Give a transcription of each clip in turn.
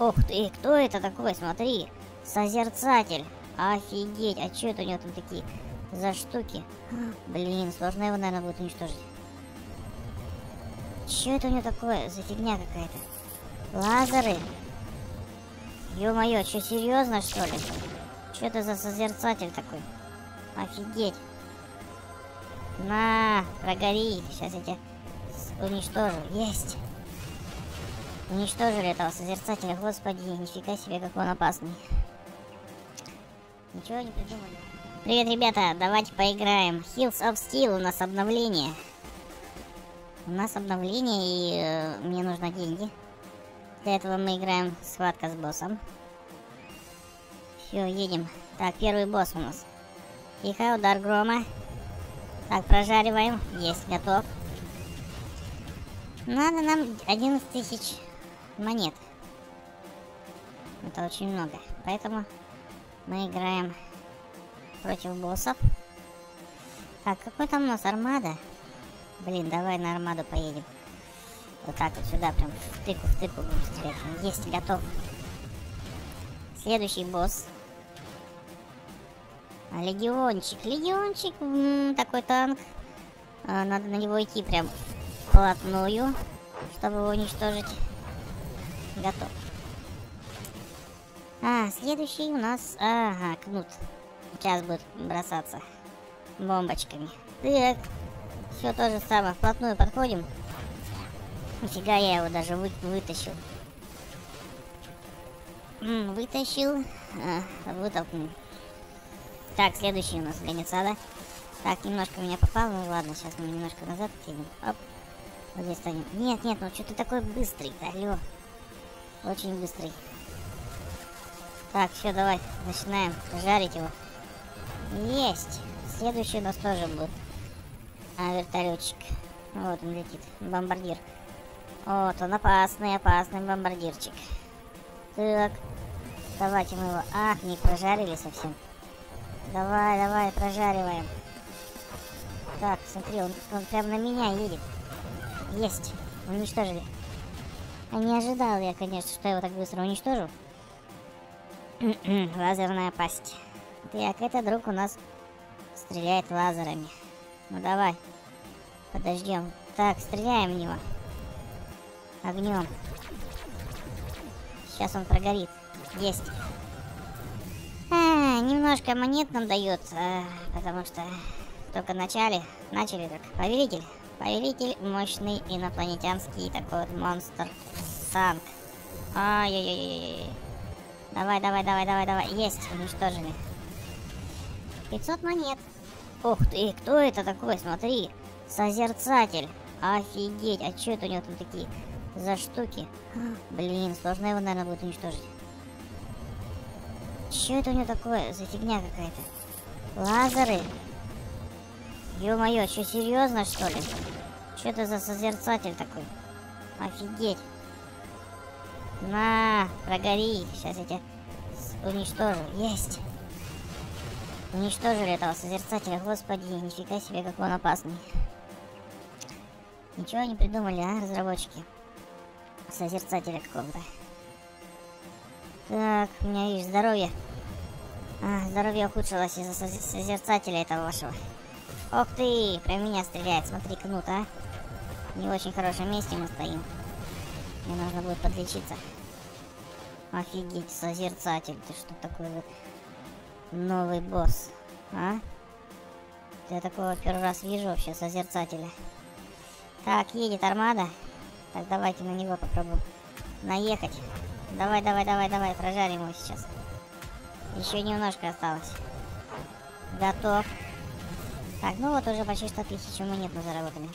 Ух ты, кто это такой? Смотри, созерцатель. Офигеть, а что это у него там такие за штуки? Блин, сложно его, наверное, будет уничтожить. Что это у него такое за фигня какая-то? Лазеры? Ё-моё, что, серьезно, что ли? Что это за созерцатель такой? Офигеть. На, прогори. Сейчас я тебя уничтожу. Есть. Уничтожили этого созерцателя. Господи, нифига себе, как он опасный. Ничего не придумали. Привет, ребята, давайте поиграем. Hills of Steel у нас обновление. У нас обновление, и э, мне нужны деньги. Для этого мы играем схватка с боссом. Все, едем. Так, первый босс у нас. Тихо, удар грома. Так, прожариваем. Есть, готов. Надо нам 11 тысяч монет. Это очень много. Поэтому мы играем против боссов. Так, какой там у нас армада? Блин, давай на армаду поедем. Вот так вот сюда, прям в тыку, в тыку будем стрелять. Есть, готов. Следующий босс. А, легиончик. Легиончик, такой танк. А, надо на него идти прям вплотную, чтобы его уничтожить. Готов. А, следующий у нас... Ага, кнут. Сейчас будет бросаться бомбочками. Так, все то же самое. Вплотную подходим. Нифига, я его даже вы вытащил. М вытащил. А, вытолкнул. Так, следующий у нас граница, Так, немножко меня попал. Ну ладно, сейчас мы немножко назад кинем. Оп. Вот здесь станем. Нет, нет, ну что ты такой быстрый-то, алло. Очень быстрый. Так, все, давай, начинаем жарить его. Есть. Следующий у нас тоже будет. А, вертолетчик. Вот он летит. Бомбардир. Вот он опасный, опасный бомбардирчик. Так. Давайте мы его... Ах, не прожарили совсем. Давай, давай, прожариваем. Так, смотри, он, он прям на меня едет. Есть. Уничтожили. А не ожидал я, конечно, что я его так быстро уничтожу. Лазерная пасть. Так, это друг у нас стреляет лазерами. Ну давай. Подождем. Так, стреляем в него. Огнем. Сейчас он прогорит. Есть. А, немножко монет нам дает, а, потому что только начали, начали как повелитель. Повелитель мощный инопланетянский такой вот монстр. Санк. Ай-яй-яй-яй. Давай, давай, давай, давай, давай. Есть, уничтожили. 500 монет. Ух ты, кто это такой? Смотри. Созерцатель. Офигеть. А что это у него там такие за штуки? Блин, сложно его, наверное, будет уничтожить. Что это у него такое за фигня какая-то? Лазеры. Ё-моё, что, серьезно, что ли? Что это за созерцатель такой? Офигеть. На, прогори. Сейчас я тебя уничтожу. Есть. Уничтожили этого созерцателя. Господи, нифига себе, какой он опасный. Ничего не придумали, а, разработчики? Созерцателя какого-то. Так, у меня есть здоровье. А, здоровье ухудшилось из-за созерцателя этого вашего. Ох ты, прям меня стреляет, смотри, кнут, а. Не очень хорошем месте мы стоим. Мне нужно будет подлечиться. Офигеть, созерцатель. Ты что такой вот новый босс, а? Я такого первый раз вижу вообще, созерцателя. Так, едет армада. Так, давайте на него попробуем наехать. Давай, давай, давай, давай, прожарим его сейчас. Еще немножко осталось. Готов. Так, ну вот уже почти 100 тысяч монет мы заработали.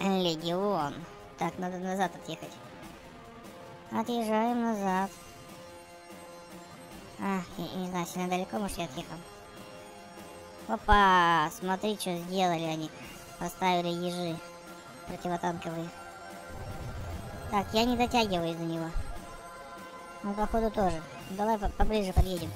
Легион. Так, надо назад отъехать. Отъезжаем назад. А, не, не знаю, сильно далеко, может, я отъехал. Опа, смотри, что сделали они. Поставили ежи противотанковые. Так, я не дотягиваю из-за него. Ну, походу, тоже. Давай поближе подъедем.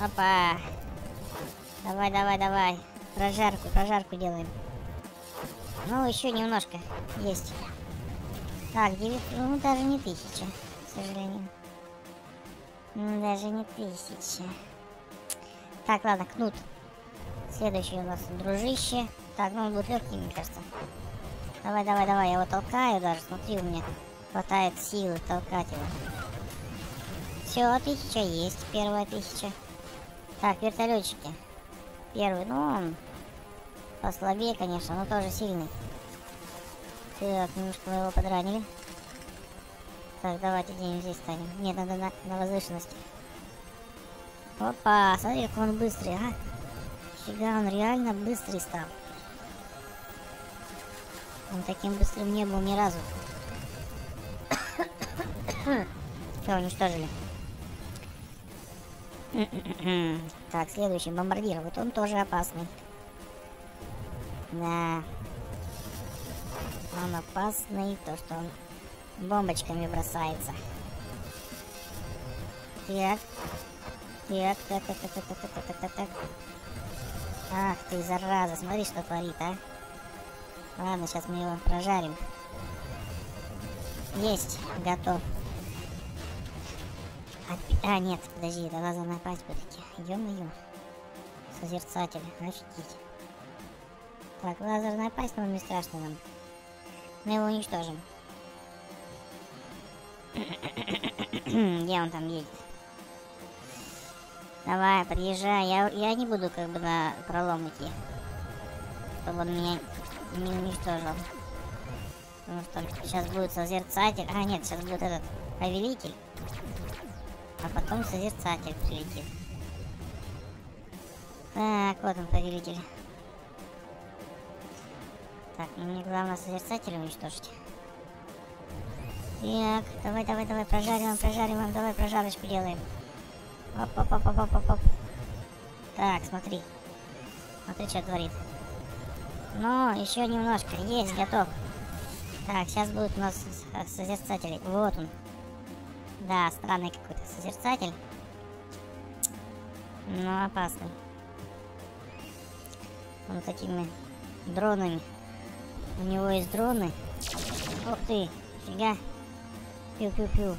Опа. Давай, давай, давай. Прожарку, прожарку делаем. Ну, еще немножко. Есть. Так, 9, ну даже не тысяча, к сожалению. Ну, даже не тысяча. Так, ладно, кнут. Следующий у нас дружище. Так, ну он будет легкий, мне кажется. Давай, давай, давай, я его толкаю даже. Смотри, у меня хватает силы толкать его. Все, тысяча есть, первая тысяча. Так, вертолетчики. Первый, ну он послабее, конечно, но тоже сильный. Так, немножко мы его подранили. Так, давайте где-нибудь здесь станем. Нет, надо на, на возвышенности. Опа, смотри, как он быстрый, а. Фига, он реально быстрый стал. Он таким быстрым не был ни разу. Все, уничтожили. Так, следующий бомбардир. Вот он тоже опасный. Да. Он опасный, то что он бомбочками бросается. Так. Так, так, так, так, так, так, так, так, так. Ах ты, зараза, смотри, что творит, а. Ладно, сейчас мы его прожарим. Есть, готов. А, нет, подожди, это лазерная пасть все-таки. Ё-моё. Созерцатель, офигеть. Так, лазерная пасть, но не страшно нам. Мы его уничтожим. Где он там едет? Давай, подъезжай. Я, я не буду как бы на пролом идти. Чтобы он меня не уничтожил. Потому что сейчас будет созерцатель. А, нет, сейчас будет этот повелитель. А потом созерцатель прилетит. Так, вот он, повелитель. Так, ну мне главное созерцателя уничтожить. Так, давай, давай, давай, прожариваем, прожариваем, давай прожарочку делаем. Оп, оп, оп, оп, оп, оп. Так, смотри. Смотри, что творит. Ну, еще немножко. Есть, готов. Так, сейчас будет у нас созерцатель. Вот он. Да, странный какой-то созерцатель. Но опасный. Он такими дронами. У него есть дроны. Ух ты, фига. Пью-пью-пью.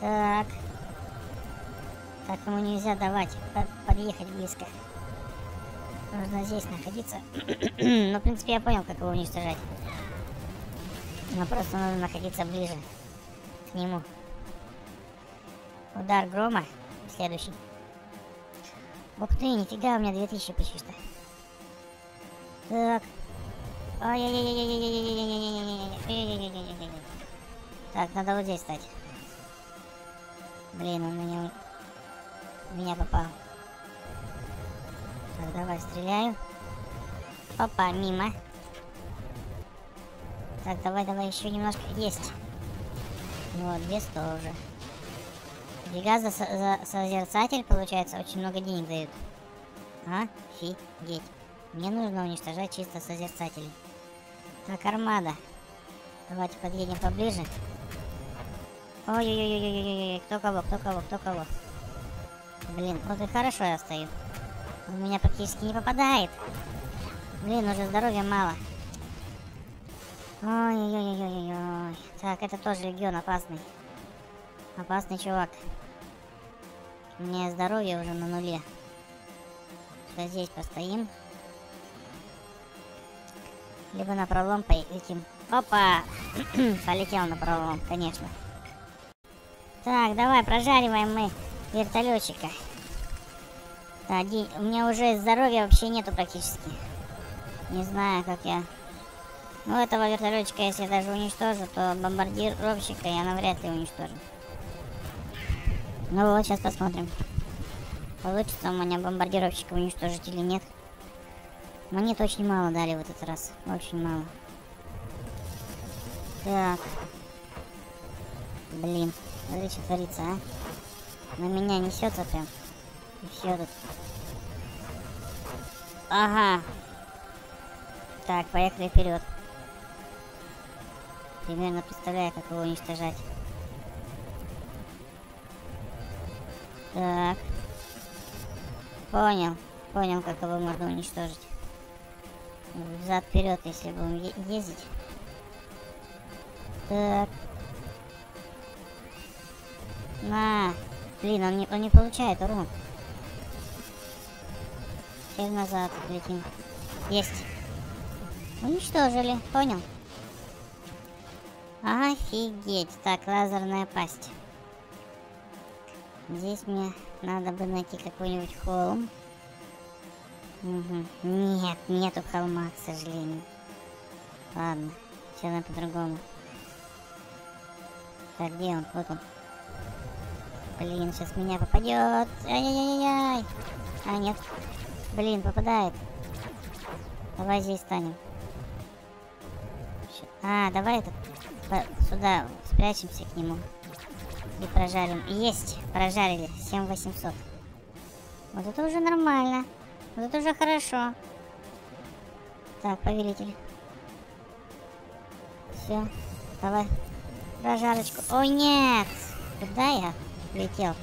Так. Так ему нельзя давать подъехать близко. Нужно здесь находиться. ну, в принципе, я понял, как его уничтожать. Но просто нужно находиться ближе к нему. Удар грома. Следующий. Ух ты, нифига, у меня 2000 почти что. Так. Так, надо вот здесь стать. Блин, он меня меня попал. Так, давай, стреляю. Опа, мимо. Так, давай, давай, еще немножко. Есть. Вот, без тоже. Фига за, за созерцатель, получается, очень много денег дают. Офигеть. Мне нужно уничтожать чисто созерцателей. Так, армада. Давайте подъедем поближе. Ой-ой-ой-ой-ой-ой, кто кого, кто кого, кто кого. Блин, вот и хорошо я стою. Он меня практически не попадает. Блин, уже здоровья мало. Ой-ой-ой-ой-ой. Так, это тоже легион опасный. Опасный чувак. У меня здоровье уже на нуле. Сейчас здесь постоим. Либо на пролом полетим. Опа! Полетел на пролом, конечно. Так, давай, прожариваем мы вертолетчика. Да, у меня уже здоровья вообще нету практически. Не знаю, как я... Ну, этого вертолетчика, если даже уничтожу, то бомбардировщика я навряд ли уничтожу. Ну вот, сейчас посмотрим. Получится у меня бомбардировщика уничтожить или нет. Монет очень мало дали в этот раз. Очень мало. Так. Блин. Смотри, что творится, а. На меня несется прям. И все тут. Ага. Так, поехали вперед. Примерно представляю, как его уничтожать. Так. Понял. Понял, как его можно уничтожить. Взад вперед, если будем ездить. Так. На. Блин, он не, он не получает урон. Теперь назад летим. Есть. Уничтожили, понял? Офигеть. Так, лазерная пасть. Здесь мне надо бы найти какой-нибудь холм. Угу. Нет, нету холма, к сожалению. Ладно, все надо по-другому. Так, где он? Вот он. Блин, сейчас меня попадет. Ай-яй-яй-яй. А, нет. Блин, попадает. Давай здесь станем. А, давай это сюда спрячемся к нему. И прожарим. Есть, прожарили. 7800. Вот это уже нормально. Вот это уже хорошо. Так, повелитель. Все, давай. Прожарочку. О, нет! Куда я летел?